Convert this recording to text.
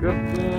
Good.